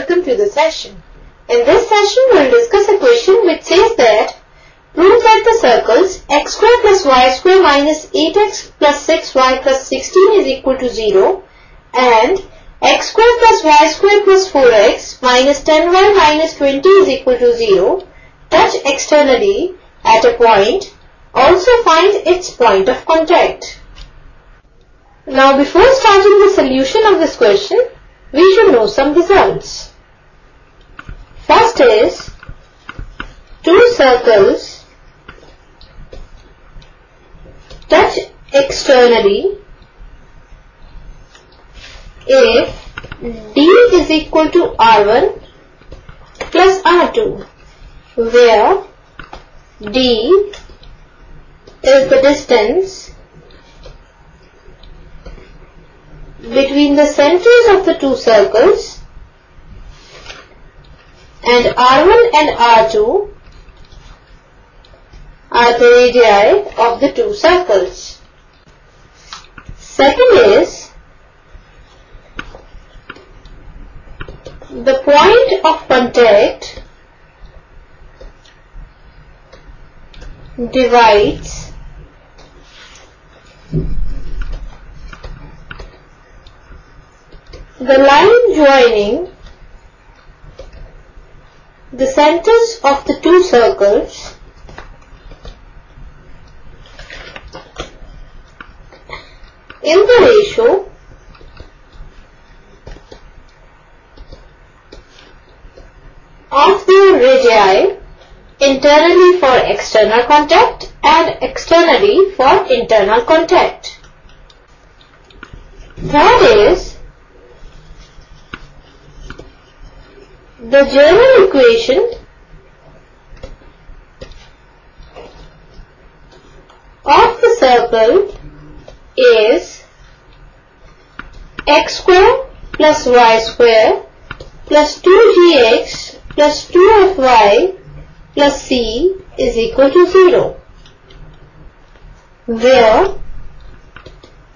welcome to the session. In this session, we'll discuss a question which says that prove that the circles x square plus y square minus 8x plus 6y plus 16 is equal to 0 and x square plus y square plus 4x minus 10y minus 20 is equal to 0 touch externally at a point also find its point of contact. Now before starting the solution of this question, we should know some results. First is two circles touch externally if D is equal to R1 plus R2 where D is the distance between the centers of the two circles and R1 and R2 are the radii of the two circles. Second is the point of contact divides the line joining the centers of the two circles in the ratio of the radii internally for external contact and externally for internal contact. Third is the general equation of the circle is x square plus y square plus 2gx plus 2fy plus c is equal to 0 where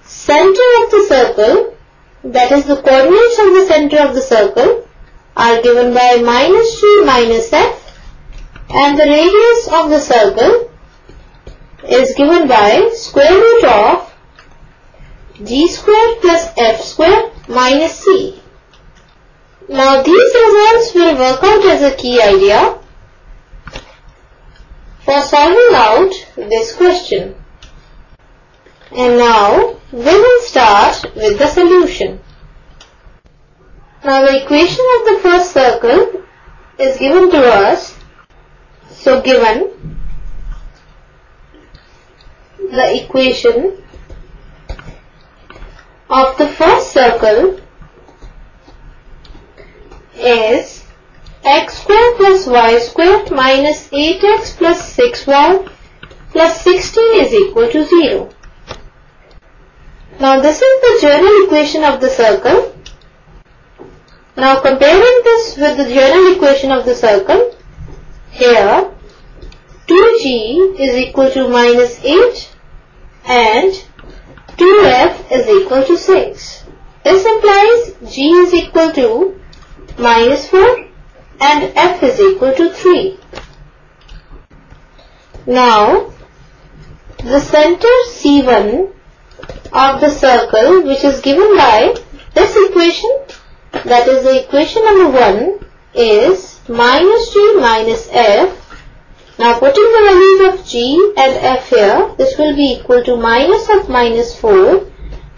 center of the circle that is the coordinates of the center of the circle are given by minus g minus f and the radius of the circle is given by square root of g square plus f square minus c. Now these results will work out as a key idea for solving out this question. And now we will start with the solution. Now the equation of the first circle is given to us. So given the equation of the first circle is x square plus y squared minus 8x plus 6y plus 16 is equal to 0. Now this is the general equation of the circle. Now comparing this with the general equation of the circle, here 2g is equal to minus 8 and 2f is equal to 6. This implies g is equal to minus 4 and f is equal to 3. Now, the center C1 of the circle which is given by this equation that is the equation number 1 is minus g minus f. Now putting the values of g and f here this will be equal to minus of minus 4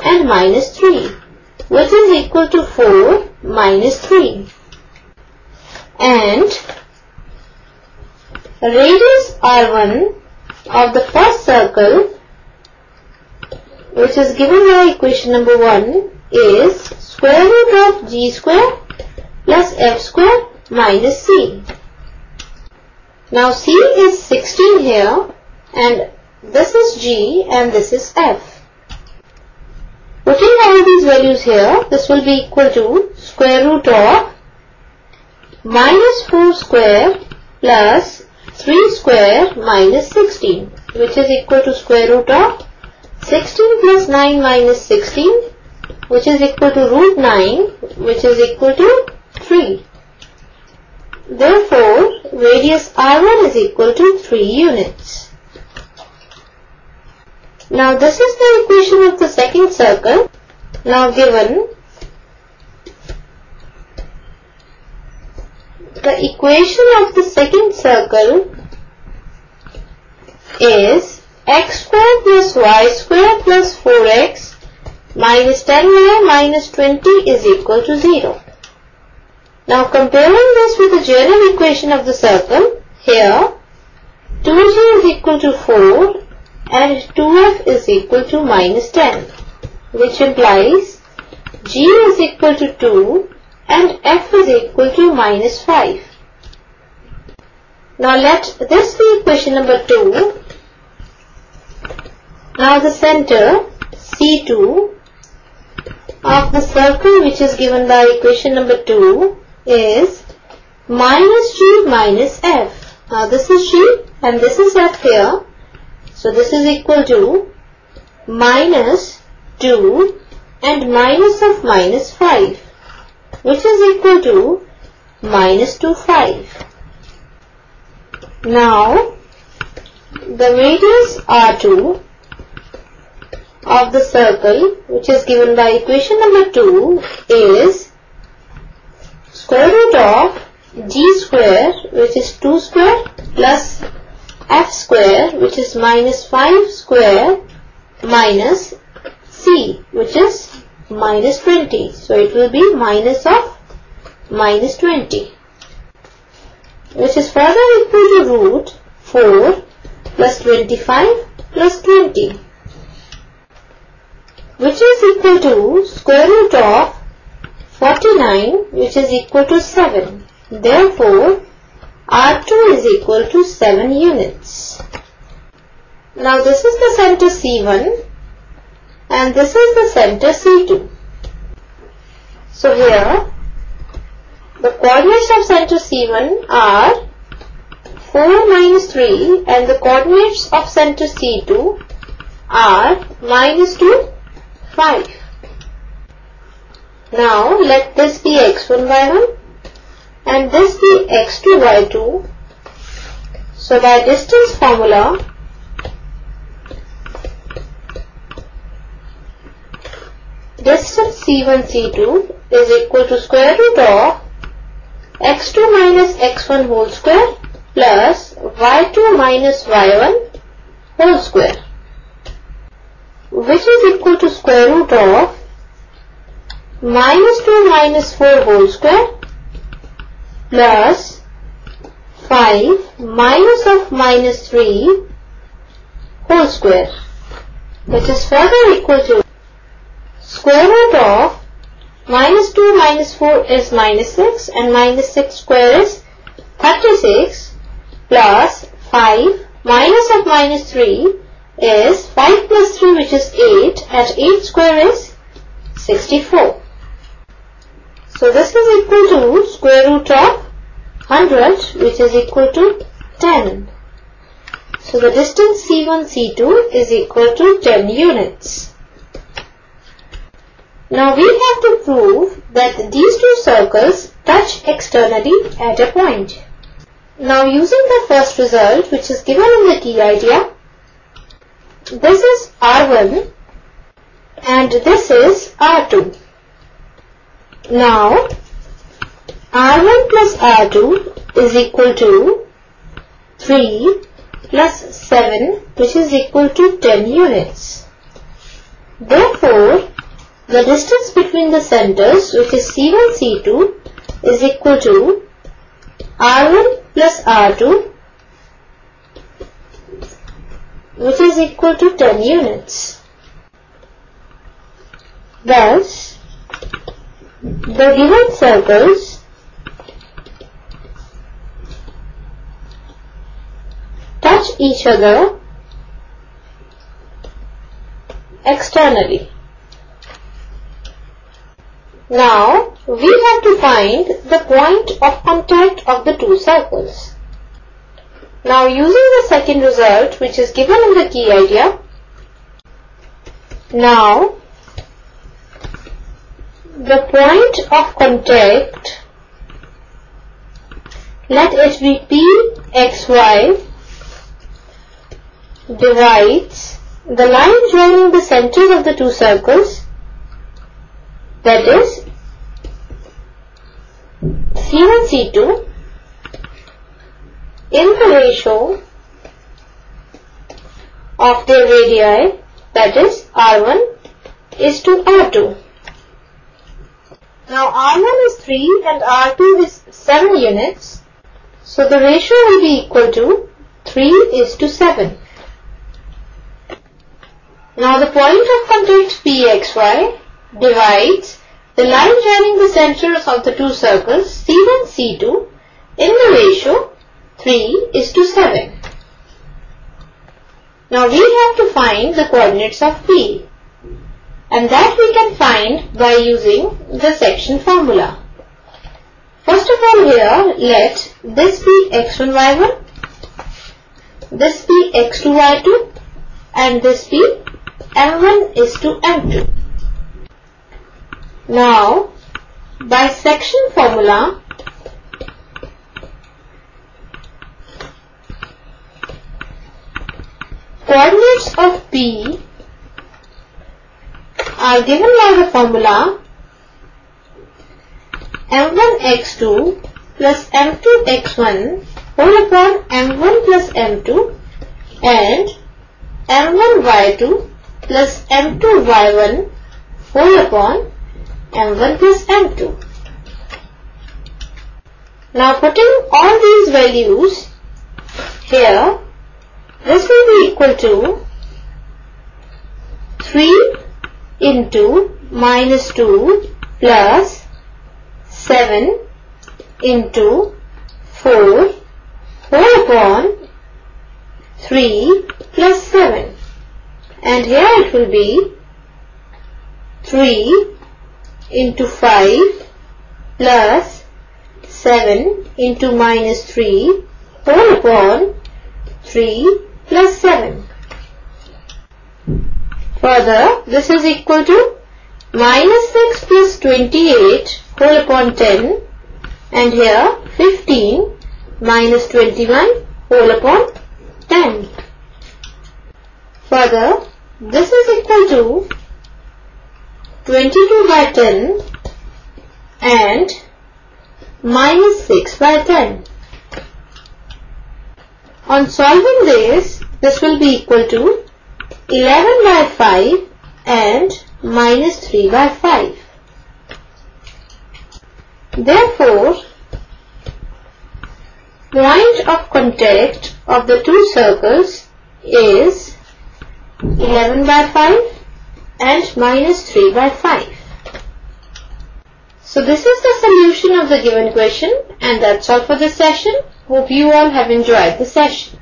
and minus 3 which is equal to 4 minus 3 and radius r1 of the first circle which is given by equation number 1 is square root of g square plus f square minus c. Now c is 16 here and this is g and this is f. Putting all these values here, this will be equal to square root of minus 4 square plus 3 square minus 16 which is equal to square root of 16 plus 9 minus 16 which is equal to root 9 which is equal to 3 Therefore, radius R1 is equal to 3 units. Now this is the equation of the second circle. Now given the equation of the second circle is x square plus y square plus 4x minus 10y minus 20 is equal to 0. Now comparing this with the general equation of the circle, here 2g is equal to 4 and 2f is equal to minus 10 which implies g is equal to 2 and f is equal to minus 5. Now let this be equation number 2. Now the center C2 of the circle which is given by equation number 2 is minus g minus f. Now this is g and this is f here. So this is equal to minus 2 and minus of minus 5 which is equal to minus 2 5. Now the radius R2 of the circle which is given by equation number 2 is square root of g square which is 2 square plus f square which is minus 5 square minus c which is minus 20. So it will be minus of minus 20 which is further equal to root 4 plus 25 plus 20 which is equal to square root of 49 which is equal to 7. Therefore, R2 is equal to 7 units. Now this is the center C1 and this is the center C2. So here, the coordinates of center C1 are 4 minus 3 and the coordinates of center C2 are minus 2 5. Now let this be x1 y1 and this be x2 y2. So by distance formula distance c1 c2 is equal to square root of x2 minus x1 whole square plus y2 minus y1 whole square which is equal to square root of minus 2 minus 4 whole square plus 5 minus of minus 3 whole square. Which is further equal to square root of minus 2 minus 4 is minus 6 and minus 6 square is 36 plus 5 minus of minus 3 is 5 plus 3 which is 8 and 8 square is 64. So this is equal to square root of 100 which is equal to 10. So the distance C1 C2 is equal to 10 units. Now we have to prove that these two circles touch externally at a point. Now using the first result which is given in the key idea this is R1 and this is R2. Now R1 plus R2 is equal to 3 plus 7 which is equal to 10 units. Therefore, the distance between the centers which is C1 C2 is equal to R1 plus R2 which is equal to 10 units. Thus, the given circles touch each other externally. Now, we have to find the point of contact of the two circles. Now using the second result which is given in the key idea, now the point of contact let it be pxy divides the line joining the centers of the two circles that is C1 C2 in the ratio of their radii that is R1 is to R2. Now R1 is 3 and R2 is 7 units. So the ratio will be equal to 3 is to 7. Now the point of contact PXY divides the line joining the centers of the two circles C1 C2 in the ratio 3 is to 7. Now we have to find the coordinates of P and that we can find by using the section formula. First of all here let this be x1 y1, this be x2 y2 and this be m1 is to m2. Now by section formula coordinates of P are given by the formula m1x2 plus m2x1 whole upon m1 plus m2 and m1y2 plus m2y1 whole upon m1 plus m2. Now putting all these values here, this will be equal to 3 into minus 2 plus 7 into 4 whole upon 3 plus 7 and here it will be 3 into 5 plus 7 into minus 3 whole upon 3 plus 7. Further, this is equal to minus 6 plus 28 whole upon 10 and here 15 minus 21 whole upon 10. Further, this is equal to 22 by 10 and minus 6 by 10. On solving this, this will be equal to 11 by 5 and minus 3 by 5. Therefore, point of contact of the two circles is 11 by 5 and minus 3 by 5. So this is the solution of the given question and that's all for this session. Hope you all have enjoyed the session.